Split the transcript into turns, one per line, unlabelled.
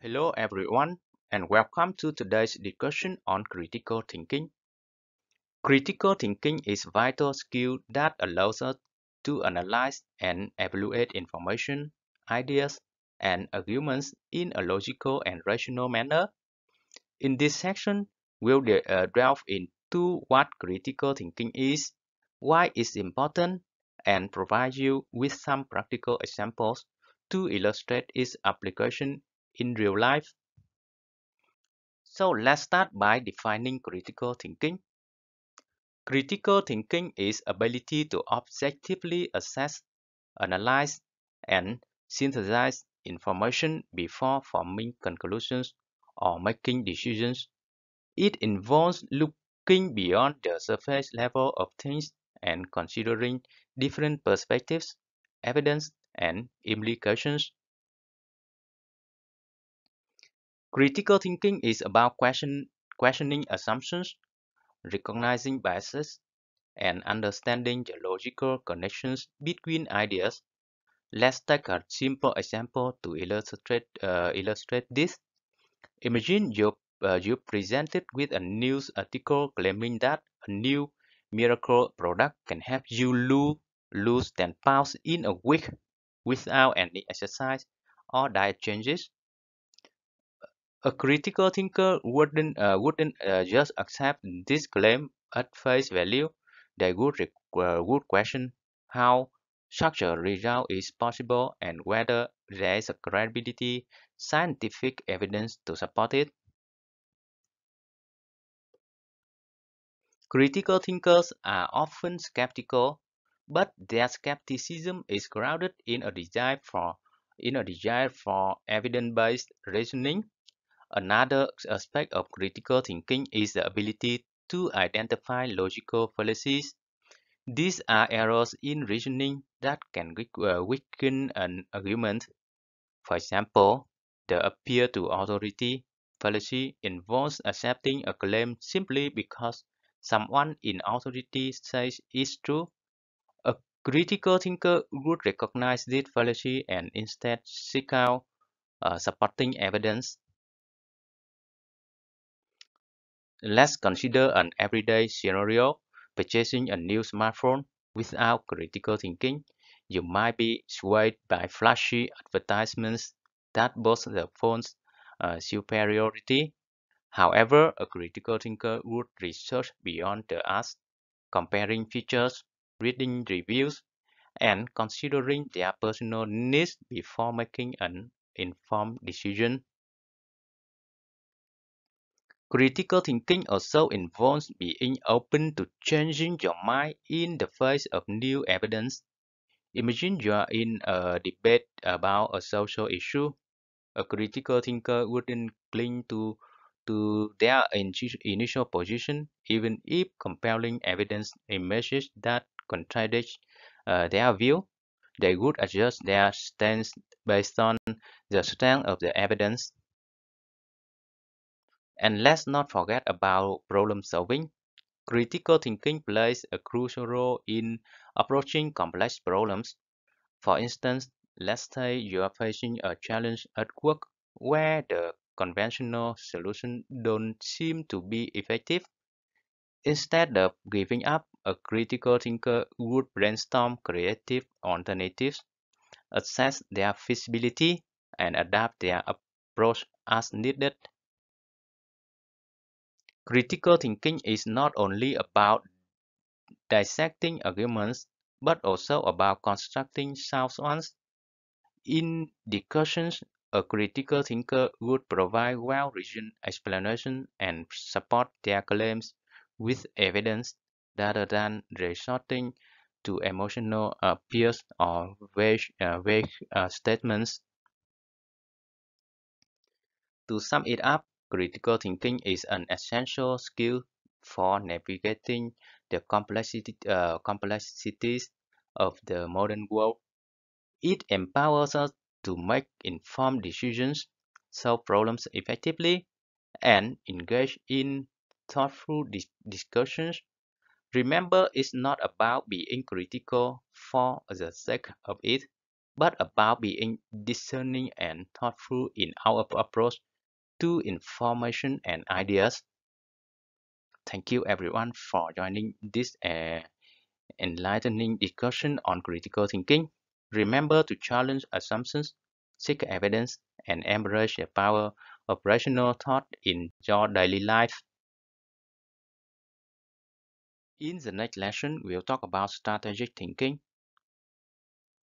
Hello everyone and welcome to today's discussion on critical thinking. Critical thinking is a vital skill that allows us to analyze and evaluate information, ideas, and arguments in a logical and rational manner. In this section, we'll uh, delve into what critical thinking is, why it's important, and provide you with some practical examples to illustrate its application in real life. So let's start by defining critical thinking. Critical thinking is ability to objectively assess, analyze, and synthesize information before forming conclusions or making decisions. It involves looking beyond the surface level of things and considering different perspectives, evidence, and implications. Critical thinking is about question, questioning assumptions, recognizing biases, and understanding the logical connections between ideas. Let's take a simple example to illustrate, uh, illustrate this. Imagine you uh, you presented with a news article claiming that a new miracle product can help you lose, lose 10 pounds in a week without any exercise or diet changes. A critical thinker wouldn't, uh, wouldn't uh, just accept this claim at face value. They would, uh, would question how such a result is possible and whether there is a credibility scientific evidence to support it. Critical thinkers are often skeptical, but their skepticism is grounded in a desire for in a desire for evidence-based reasoning Another aspect of critical thinking is the ability to identify logical fallacies. These are errors in reasoning that can uh, weaken an argument. For example, the appeal to authority fallacy involves accepting a claim simply because someone in authority says it's true. A critical thinker would recognize this fallacy and instead seek out uh, supporting evidence. Let's consider an everyday scenario: purchasing a new smartphone. Without critical thinking, you might be swayed by flashy advertisements that boast the phone's uh, superiority. However, a critical thinker would research beyond the ads, comparing features, reading reviews, and considering their personal needs before making an informed decision. Critical thinking also involves being open to changing your mind in the face of new evidence. Imagine you are in a debate about a social issue. A critical thinker wouldn't cling to, to their initial position even if compelling evidence emerges that contradicts uh, their view. They would adjust their stance based on the strength of the evidence. And let's not forget about problem solving. Critical thinking plays a crucial role in approaching complex problems. For instance, let's say you are facing a challenge at work where the conventional solutions don't seem to be effective. Instead of giving up, a critical thinker would brainstorm creative alternatives, assess their feasibility, and adapt their approach as needed. Critical thinking is not only about dissecting arguments, but also about constructing sound ones. In discussions, a critical thinker would provide well-reasoned explanations and support their claims with evidence rather than resorting to emotional appeals or vague, uh, vague uh, statements. To sum it up, Critical thinking is an essential skill for navigating the complexity, uh, complexities of the modern world. It empowers us to make informed decisions, solve problems effectively, and engage in thoughtful dis discussions. Remember, it's not about being critical for the sake of it, but about being discerning and thoughtful in our approach to information and ideas. Thank you everyone for joining this uh, enlightening discussion on critical thinking. Remember to challenge assumptions, seek evidence, and embrace the power of rational thought in your daily life. In the next lesson, we'll talk about strategic thinking.